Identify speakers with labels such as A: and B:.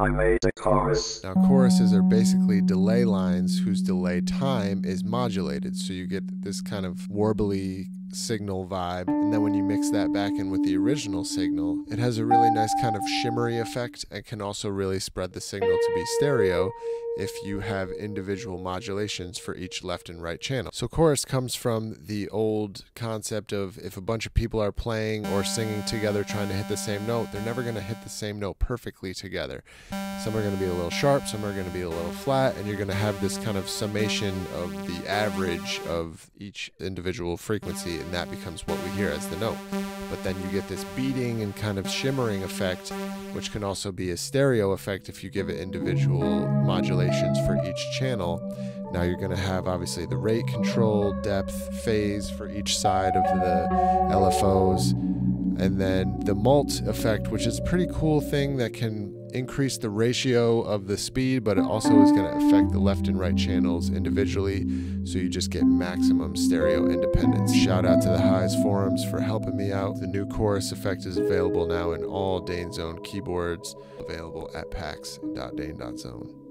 A: I made a chorus.
B: Now, choruses are basically delay lines whose delay time is modulated. So you get this kind of warbly signal vibe. And then when you mix that back in with the original signal, it has a really nice kind of shimmery effect and can also really spread the signal to be stereo if you have individual modulations for each left and right channel. So chorus comes from the old concept of if a bunch of people are playing or singing together trying to hit the same note, they're never going to hit the same note perfectly together. Some are going to be a little sharp, some are going to be a little flat, and you're going to have this kind of summation of the average of each individual frequency, and that becomes what we hear as the note. But then you get this beating and kind of shimmering effect, which can also be a stereo effect if you give it individual modulations for each channel. Now you're going to have obviously the rate control, depth, phase for each side of the LFOs, and then the mult effect, which is a pretty cool thing that can increase the ratio of the speed, but it also is going to affect the left and right channels individually, so you just get maximum stereo independence. Shout out to the HISE forums for helping me out. The new chorus effect is available now in all Dane Zone keyboards, available at packs.dane.zone.